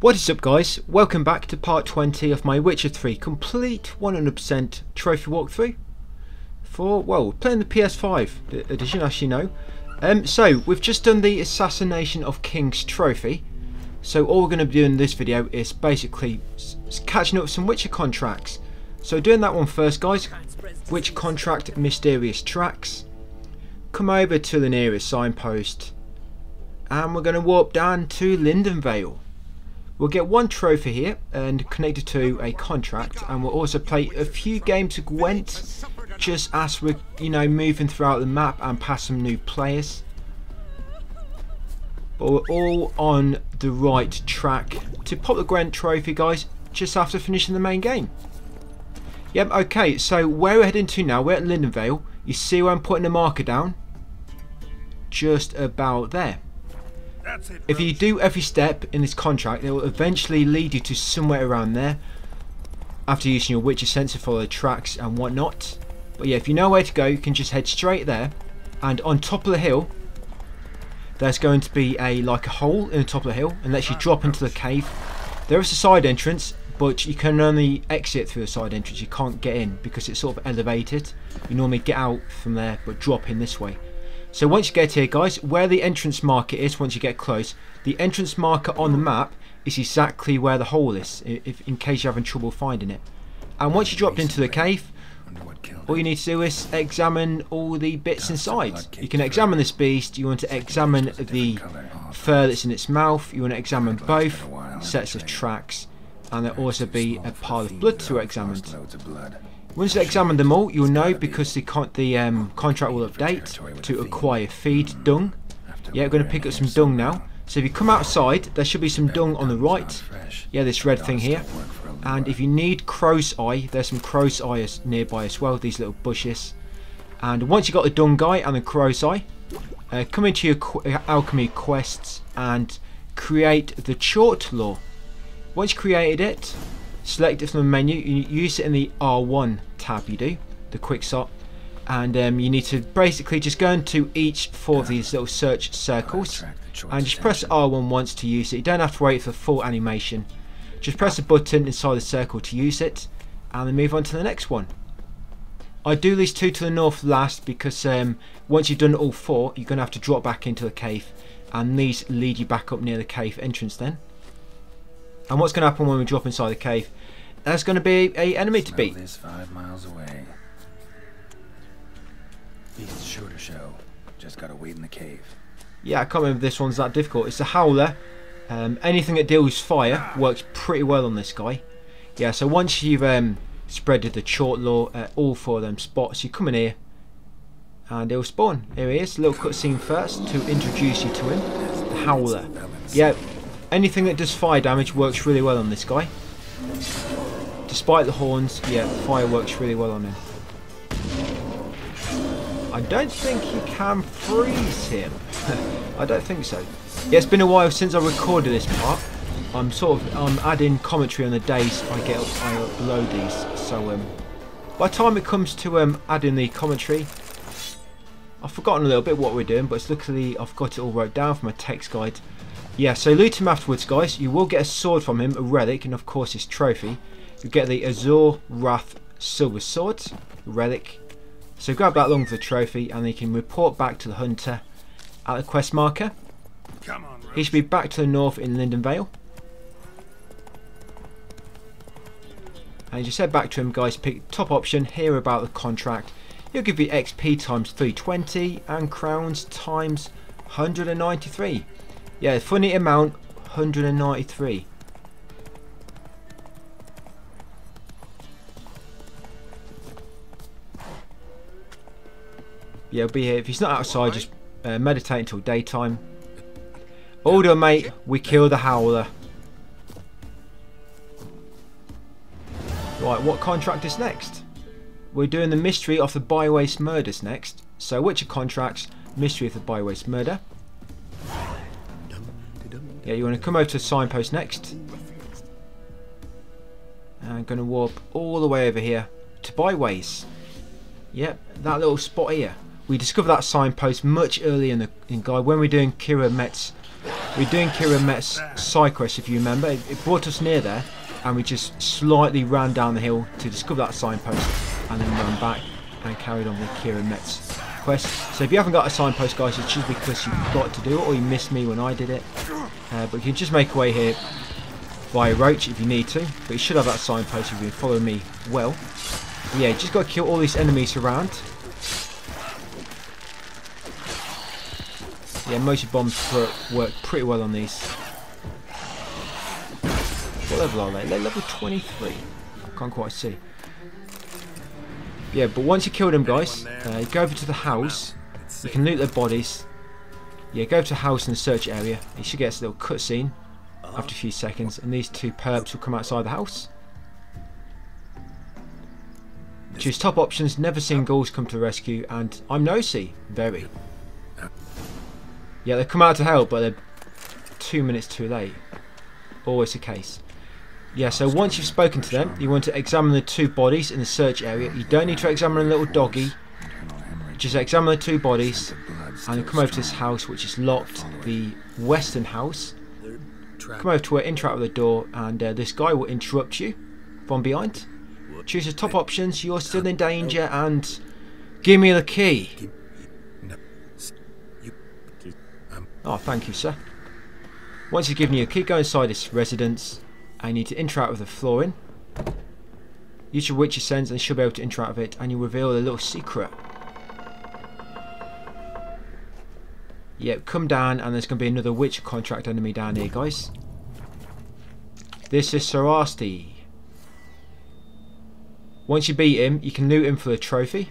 What is up guys, welcome back to part 20 of my Witcher 3 complete 100% trophy walkthrough for, well, playing the PS5 edition as you know. Um, so, we've just done the Assassination of King's Trophy, so all we're going to do in this video is basically catching up some Witcher contracts. So doing that one first guys, Witcher contract Mysterious Tracks, come over to the nearest signpost and we're going to warp down to Lindenvale. We'll get one trophy here and connect it to a contract and we'll also play a few games of Gwent just as we're you know moving throughout the map and past some new players. But we're all on the right track to pop the Gwent trophy guys just after finishing the main game. Yep, okay, so where we're heading to now, we're at Lindenvale. You see where I'm putting the marker down? Just about there. If you do every step in this contract, it will eventually lead you to somewhere around there after using your Witcher sense to follow the tracks and whatnot. But yeah, if you know where to go, you can just head straight there. And on top of the hill, there's going to be a like a hole in the top of the hill and lets you drop into the cave. There is a side entrance, but you can only exit through the side entrance. You can't get in because it's sort of elevated. You normally get out from there, but drop in this way. So once you get here guys, where the entrance marker is, once you get close, the entrance marker on the map is exactly where the hole is, if, in case you're having trouble finding it. And once you dropped into the cave, all you need to do is examine all the bits inside. You can examine this beast, you want to examine the fur that's in its mouth, you want to examine both sets of tracks, and there'll also be a pile of blood to examine. Once you examine them all, you'll know because the, con the um, contract will update to acquire feed dung. Yeah, we're going to pick up some dung now. So if you come outside, there should be some dung on the right. Yeah, this red thing here. And if you need crow's eye, there's some crow's eye nearby as well, these little bushes. And once you've got the dung guy and the crow's eye, uh, come into your qu uh, alchemy quests and create the Chort lure. Once you created it, select it from the menu, you use it in the R1 tab you do, the quick sort, and um, you need to basically just go into each four of these little search circles and just press R1 once to use it. You don't have to wait for full animation. Just press the button inside the circle to use it and then move on to the next one. I do these two to the north last because um, once you've done all four you're going to have to drop back into the cave and these lead you back up near the cave entrance then. And what's going to happen when we drop inside the cave? There's going to be a enemy to beat. This five miles away. Beast's sure to show. Just gotta wait in the cave. Yeah, I can't remember this one's that difficult. It's a howler. Um, anything that deals fire works pretty well on this guy. Yeah, so once you've um, spreaded the Chort lure at all four of them spots, you come in here and he'll spawn. Here he is, a little cutscene first to introduce you to him. The Howler. Yeah, anything that does fire damage works really well on this guy. Despite the horns, yeah, fire works really well on him. I don't think you can freeze him. I don't think so. Yeah, it's been a while since I recorded this part. I'm sort of I'm adding commentary on the days I get I upload these. So um, by the time it comes to um, adding the commentary, I've forgotten a little bit what we're doing, but it's luckily I've got it all wrote down from a text guide. Yeah, so loot him afterwards, guys. You will get a sword from him, a relic, and of course his trophy. You get the Azure Wrath Silver Sword, relic. So grab that along with the trophy, and then you can report back to the hunter at the quest marker. On, he should be back to the north in Lindenvale. And you just head back to him, guys. Pick top option, hear about the contract. He'll give you XP times 320 and crowns times 193. Yeah, funny amount, 193. Yeah, he'll be here. If he's not outside, just uh, meditate until daytime. Order, mate. We kill the Howler. Right, what contract is next? We're doing the mystery of the Byways murders next. So, which are contracts? Mystery of the Byways murder. Yeah, you want to come over to signpost next. And I'm going to warp all the way over here to Byways. Yep, that little spot here. We discovered that signpost much earlier in the in guide when we are doing Keira Metz we're doing Keira Metz side quest, if you remember. It, it brought us near there, and we just slightly ran down the hill to discover that signpost, and then ran back and carried on with Keira Metz quest. So if you haven't got a signpost, guys, it's just because you forgot to do it, or you missed me when I did it. Uh, but you can just make a way here via Roach if you need to, but you should have that signpost if you've been following me well. But yeah, just got to kill all these enemies around. Yeah, motion bombs work pretty well on these. What level are they? They're level 23. Can't quite see. Yeah, but once you kill them, guys, uh, you go over to the house. You can loot their bodies. Yeah, go to house in the search area. You should get a little cutscene after a few seconds, and these two perps will come outside the house. Choose top options, never seen ghouls come to the rescue, and I'm nosy, very. Yeah, they come out to help, but they're two minutes too late. Always the case. Yeah, so once you've spoken to them, you want to examine the two bodies in the search area. You don't need to examine a little doggy. Just examine the two bodies and come over to this house which is locked, the western house. Come over to it, interact with the door, and uh, this guy will interrupt you from behind. Choose the top options, you're still in danger, and give me the key. Oh, thank you, sir. Once you've given you a key, go inside this residence. and you need to interact with the flooring. Use your witcher sense and you should be able to interact with it, and you reveal a little secret. Yep, come down and there's going to be another witch contract enemy down here, guys. This is Sarasti. Once you beat him, you can loot him for a trophy.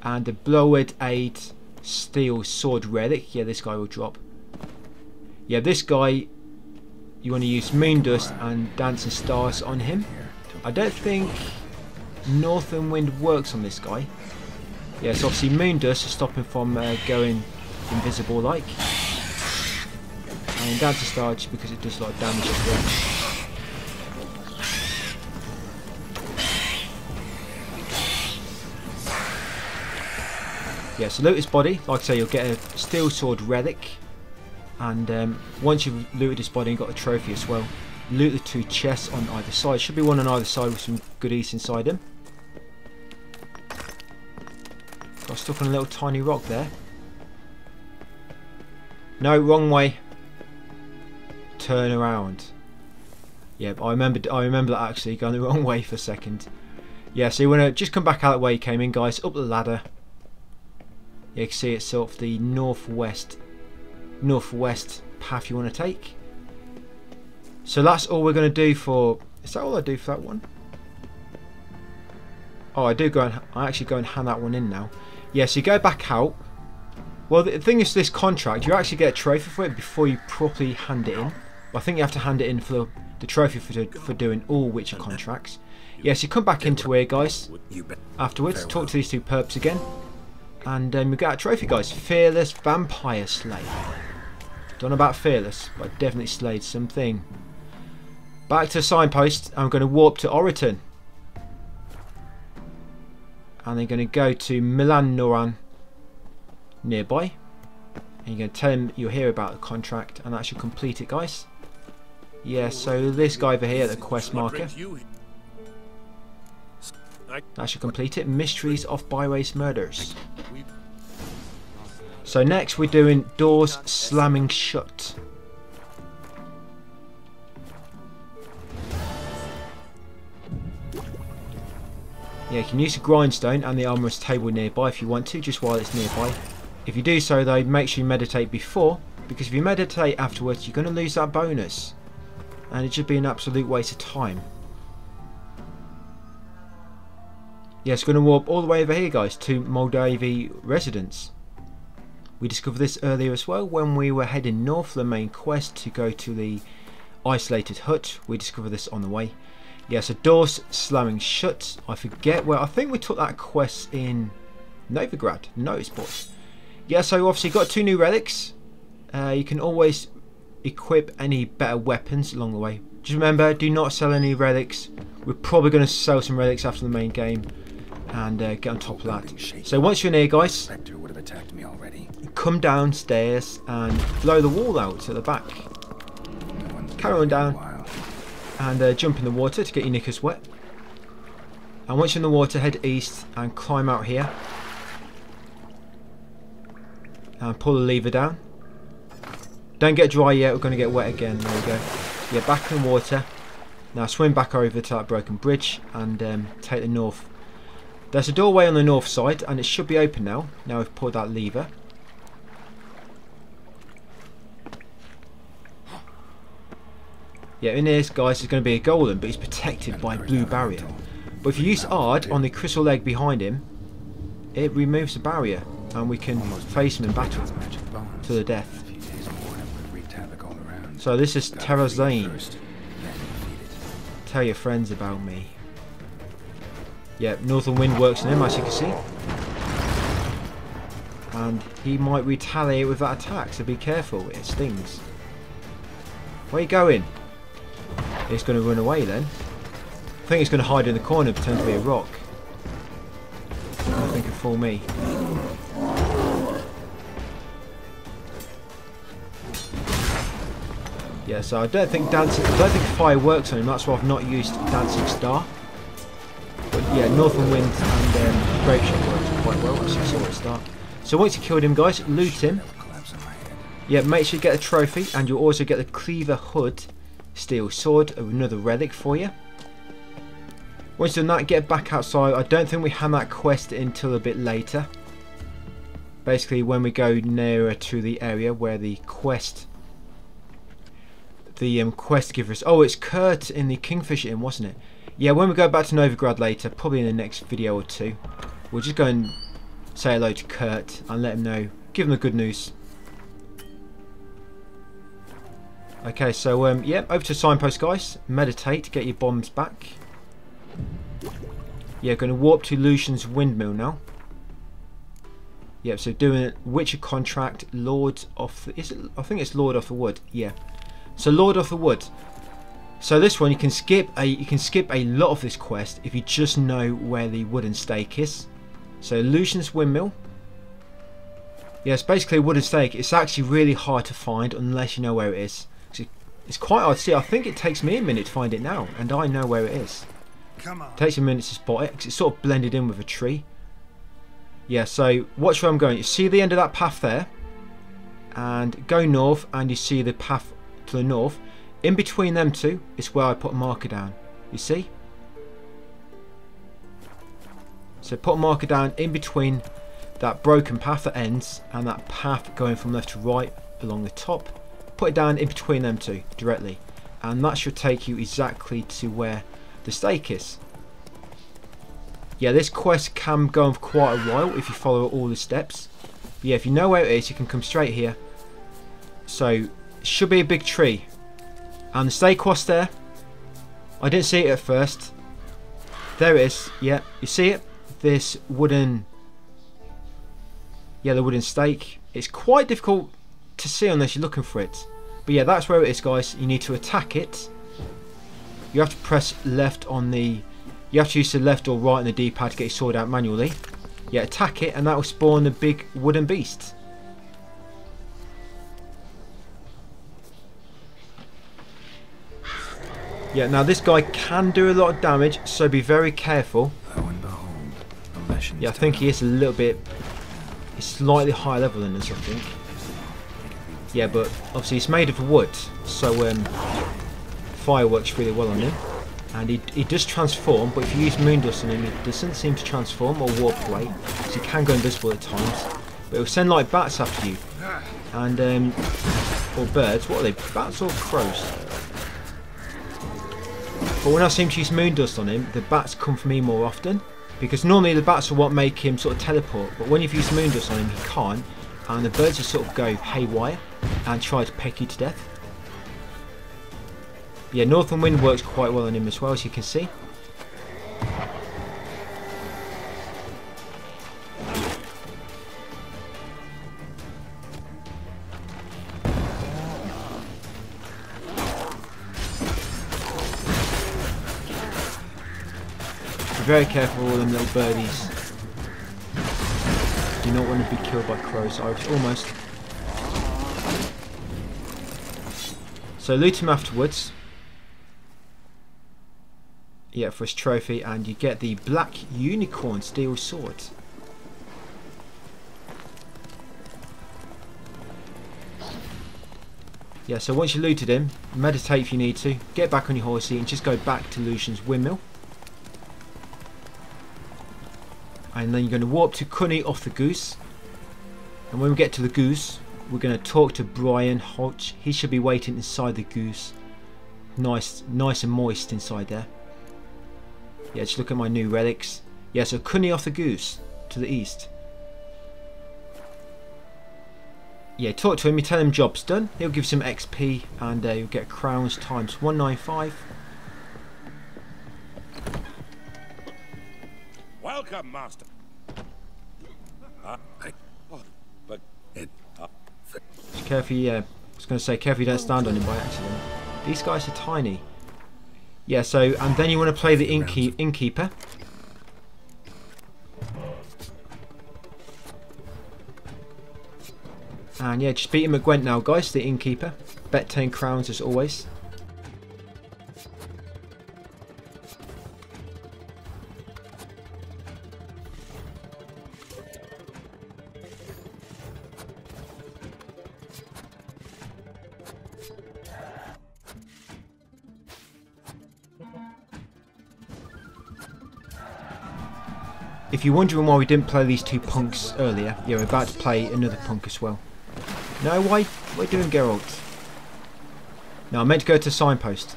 And the Bloedeaedd Steel Sword Relic. Yeah, this guy will drop. Yeah, this guy, you want to use Moon Dust and Dancing Stars on him. I don't think Northern Wind works on this guy. Yeah, so obviously Moon Dust to stop him from uh, going invisible like. And Dancing Star just because it does a lot of damage as well. Yeah, so loot his body. Like I say, you'll get a steel sword relic. And um, once you've looted his body and got a trophy as well, loot the two chests on either side. Should be one on either side with some goodies inside them. Got stuck on a little tiny rock there. No, wrong way. Turn around. Yeah, I remember. I remember that actually going the wrong way for a second. Yeah, so you want to just come back out the way you came in, guys. Up the ladder. You can see it's sort of the northwest, northwest path you want to take. So that's all we're going to do for. Is that all I do for that one? Oh, I do go and I actually go and hand that one in now. Yeah, so you go back out. Well, the thing is, this contract, you actually get a trophy for it before you properly hand it in. I think you have to hand it in for the, the trophy for, for doing all Witcher contracts. Yes, yeah, so you come back into here, guys. Afterwards, talk to these two perps again. And um, we got a trophy, guys. Fearless Vampire Slayer. Don't know about Fearless, but I definitely slayed something. Back to the signpost. I'm going to warp to Oreton. And they're going to go to Milan Noran nearby. And you're going to tell him you'll hear about the contract and that should complete it, guys. Yeah, so this guy over here, the quest marker. That should complete it. Mysteries of Byways Murders. So next we're doing doors slamming shut. Yeah, you can use the grindstone and the armorer's table nearby if you want to, just while it's nearby. If you do so though, make sure you meditate before, because if you meditate afterwards, you're going to lose that bonus. And it should be an absolute waste of time. Yes, we're going to warp all the way over here, guys, to Moldavi residence. We discovered this earlier as well when we were heading north for the main quest to go to the isolated hut. We discovered this on the way. Yes, a door's slamming shut. I forget where. I think we took that quest in Novigrad. Notice boys. Yeah, so obviously got two new relics. Uh, you can always equip any better weapons along the way. Just remember, do not sell any relics. We're probably going to sell some relics after the main game and uh, get on top of that. So once you're near, guys, would have attacked me already. come downstairs and blow the wall out at the back. carry on down and uh, jump in the water to get your knickers wet. And once you're in the water, head east and climb out here. And pull the lever down. Don't get dry yet, we're going to get wet again. There we go. Yeah, back in the water. Now swim back over to that broken bridge and um, take the north. There's a doorway on the north side and it should be open now. Now we've pulled that lever. Yeah, in here, guys, is going to be a golem, but he's protected by a blue barrier. But if you use Ard on the crystal leg behind him, it removes the barrier, and we can face him in battle to the death. A few days more and it would wreak havoc all around. So this is Gotta Terra's Lane. first, then defeat it. Tell your friends about me. Yep, Northern Wind works on him, as you can see. And he might retaliate with that attack, so be careful, it stings. Where you going? He's going to run away then. I think he's going to hide in the corner and pretend to be a rock. I think it fool me. Yeah, so I don't think dancing. I don't think fire works on him. That's why I've not used dancing star. But yeah, northern wind and um, grape shot works quite well. You saw at start. So once you killed him, guys, loot him. Yeah, make sure you get a trophy, and you'll also get the Cleaver Hood Steel Sword, another relic for you. Once you've done that, get back outside. I don't think we hand that quest until a bit later. Basically, when we go nearer to the area where the quest, the um, quest givers. Oh, it's Kurt in the Kingfisher Inn, wasn't it? Yeah, when we go back to Novigrad later, probably in the next video or two, we'll just go and say hello to Kurt and let him know, give him the good news. Okay, so um, yeah, over to signpost, guys. Meditate, get your bombs back. Yeah, going to warp to Lucian's windmill now. Yep, so doing it. Witcher contract, Lord of the, is it? I think it's Lord of the Wood. Yeah. So Lord of the Wood. So this one you can skip a you can skip a lot of this quest if you just know where the wooden stake is. So Lucian's windmill. Yes, basically a wooden stake. It's actually really hard to find unless you know where it is. It's- It's quite hard to see. I think it takes me a minute to find it now, and I know where it is. Come on. takes a minute to spot it because it's sort of blended in with a tree. Yeah, so watch where I'm going. You see the end of that path there, and go north, and you see the path to the north. In between them two is where I put a marker down. You see? So put a marker down in between that broken path that ends and that path going from left to right along the top. Put it down in between them two directly, and that should take you exactly to where the stake is. Yeah, this quest can go on for quite a while if you follow all the steps. But yeah, if you know where it is, you can come straight here. So, should be a big tree. And the stake was there. I didn't see it at first. There it is. Yeah, you see it? This wooden... Yeah, the wooden stake. It's quite difficult to see unless you're looking for it. But yeah, that's where it is, guys. You need to attack it. You have to press left on the... You have to use the left or right on the D-pad to get your sword out manually. Yeah, attack it and that will spawn the big wooden beast. Yeah, now this guy can do a lot of damage, so be very careful. Behold, Yeah, I think he is a little bit... He's slightly higher level than us, I think. Yeah, but obviously it's made of wood, so um, fire works really well on him. And he, he does transform, but if you use Moondust on him, he doesn't seem to transform or warp away. So he can go invisible at times. But it'll send like bats after you. And, um, or birds. What are they? Bats or crows? But when I seem to use Moondust on him, the bats come for me more often. Because normally the bats are what make him sort of teleport. But when you've used Moondust on him, he can't. And the birds just sort of go haywire and try to peck you to death. Yeah, Northern Wind works quite well on him as well, as you can see. Very careful with all them little birdies. Do not want to be killed by crows. I was almost. So So loot him afterwards. Yeah, for his trophy, and you get the Black Unicorn Steel Sword. Yeah, so once you looted him, meditate if you need to, get back on your horsey and just go back to Lucian's Windmill. And then you're going to warp to Cunny off the Goose. And when we get to the Goose, we're going to talk to Brian Hodge. He should be waiting inside the Goose. Nice, nice and moist inside there. Yeah, just look at my new relics. Yeah, so Cunny off the Goose to the east. Yeah, talk to him, you tell him job's done. He'll give some XP and uh, you'll get crowns times 195. Welcome, Master. Uh, I, oh, but it. Uh, Just careful, yeah. I was going to say, careful you don't stand on him by accident. These guys are tiny. Yeah, so, and then you want to play the innkeep, innkeeper. And yeah, just beat him at Gwent now, guys, the innkeeper. Bet 10 crowns as always. If you're wondering why we didn't play these two punks earlier, yeah, we're about to play another punk as well. No, why? You doing, Geralt? No, I meant to go to signpost.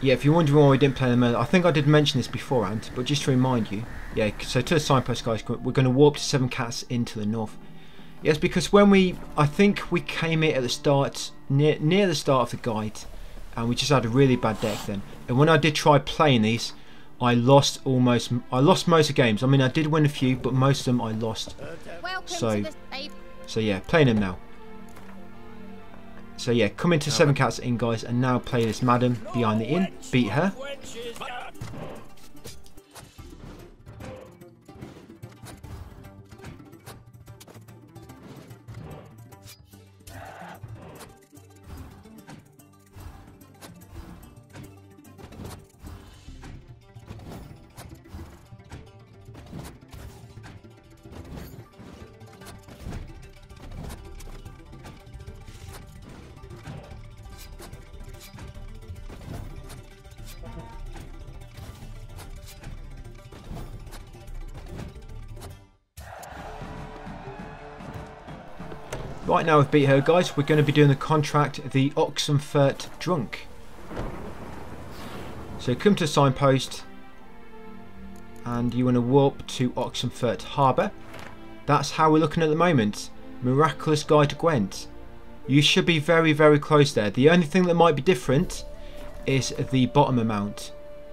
Yeah, if you're wondering why we didn't play them I think I did mention this beforehand, but just to remind you, yeah, so to the signpost, guys, we're going to warp to Seven Cats into the north. Yes, because when we, I think we came here at the start, near, near the start of the guide, and we just had a really bad deck then. And when I did try playing these, I lost almost, I lost most of the games. I mean, I did win a few, but most of them I lost. Welcome So- to the. So yeah, playing him now. So yeah, come into Seven Cats Inn, guys, and now play this madam behind the inn. Beat her. Right now, we've beat her, guys. We're going to be doing the contract, the Oxenfurt Drunk. So come to signpost, and you want to warp to Oxenfurt Harbour. That's how we're looking at the moment. Miraculous Guide to Gwent. You should be very, very close there. The only thing that might be different is the bottom amount.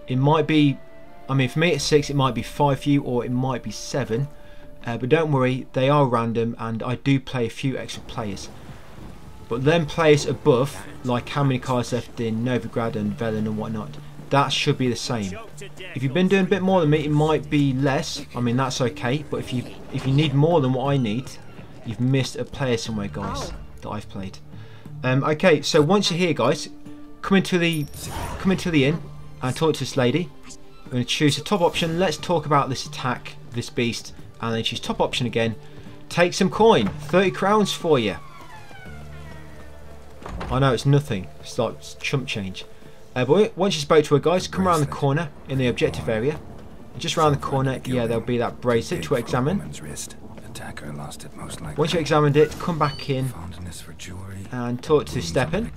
It might be, I mean, for me it's 6, it might be 5 for you, or it might be 7. Uh, but don't worry, they are random and I do play a few extra players. But then players above, like how many cards left in Novigrad and Velen and whatnot, that should be the same. If you've been doing a bit more than me, it might be less. I mean, that's okay. But if you if you need more than what I need, you've missed a player somewhere, guys, that I've played. Um, okay, so once you're here, guys, come into the come into the inn and talk to this lady. I'm going to choose the top option. Let's talk about this attack, this beast, and then choose top option again. Take some coin, 30 crowns for you. I know it's nothing. It's like chump change. Uh, but once you spoke to her, guys, come around the corner in the objective area. Just around the corner, yeah, there'll be that bracelet to examine. Woman's wrist. Attacker lost it most likely. Once you examined it, come back in Fondness for jewelry. and talk to Steppen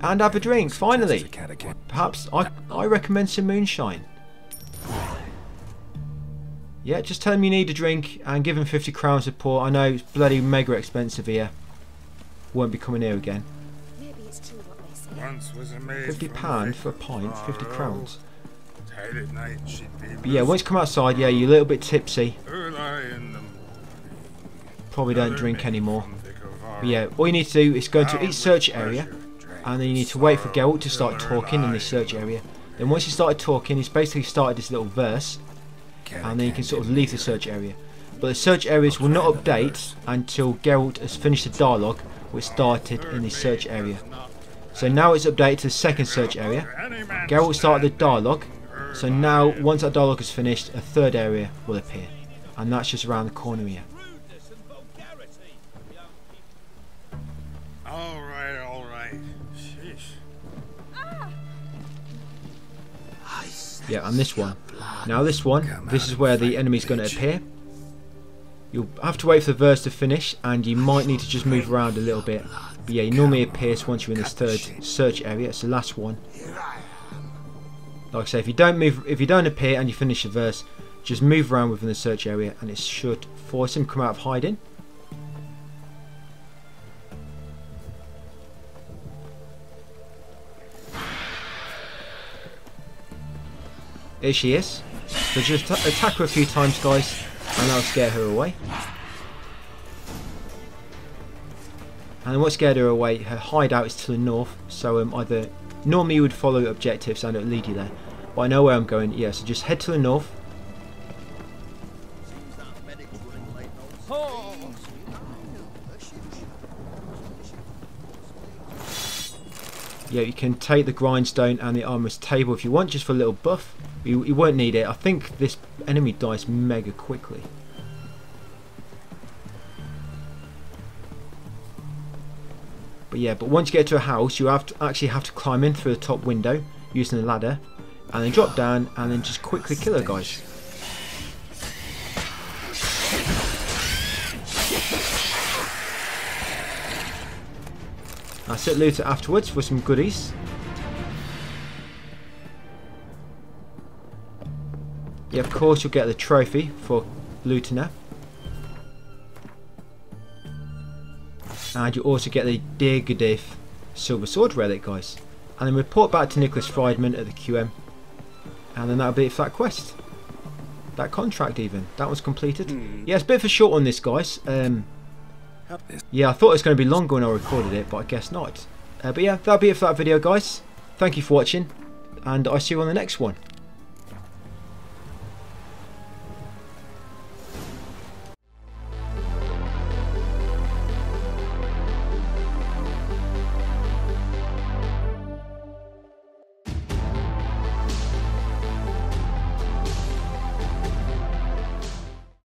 and have a drink. Finally, Just a catechism. perhaps I I recommend some moonshine. Yeah, just tell him you need a drink and give him 50 crown support. I know it's bloody mega expensive here. Won't be coming here again. Maybe it's true what they say. Once was 50 pound for a pint, 50 crowns. At night, she'd be But yeah, once you come outside, yeah, you're a little bit tipsy. Early in the Probably don't drink anymore. But yeah, all you need to do is go to each search area and then you need to wait for Geralt to start talking in this search area. Then once he started talking, he's basically started this little verse and then you can sort of leave the search area. but the search areas will not update until Geralt has finished the dialogue which started in the search area. So now it's updated to the second search area. Geralt started the dialogue, so now once that dialogue is finished, a third area will appear, and that's just around the corner here. All right, all right. Yeah, and this one. Now this one, this is where the enemy's going to appear. You'll have to wait for the verse to finish, and you might need to just move around a little bit. But yeah, he normally appears once you're in this third search area. It's the last one. Like I say, if you don't move, if you don't appear and you finish the verse, just move around within the search area, and it should force him to come out of hiding. Here she is. So just attack her a few times, guys, and that'll scare her away. And what scared her away, her hideout is to the north, so um, either normally you would follow objectives and it would lead you there. But I know where I'm going, yeah, so just head to the north. Yeah, you can take the grindstone and the armor's table if you want, just for a little buff. You, you won't need it. I think this enemy dies mega quickly. But yeah, but once you get to a house, you have to actually have to climb in through the top window using a ladder, and then drop down and then just quickly kill her, guys. That's it, loot it afterwards for some goodies. Yeah, of course you'll get the trophy for looting her. And you also get the Dirgadif Silver Sword Relic, guys. And then report back to Nicholas Friedman at the QM. And then that'll be it for that quest. That contract even. That was completed. Yeah, it's a bit a short on this, guys. Um, yeah, I thought it was going to be longer when I recorded it, but I guess not. Uh, but yeah, that'll be it for that video, guys. Thank you for watching. And I'll see you on the next one.